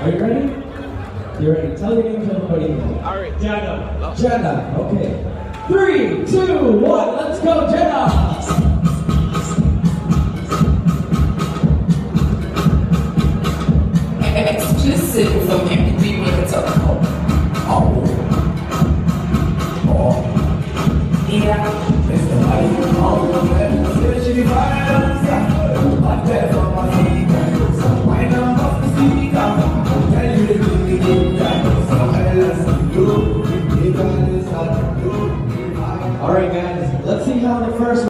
Are you ready? You're ready. Tell your name to everybody. All right. Jenna. Jenna. Okay. Three, two, one. Let's go, Jenna. Explicit from MTV Miracle. Oh. Oh. Yeah. It's the body All right, guys. Let's see how the first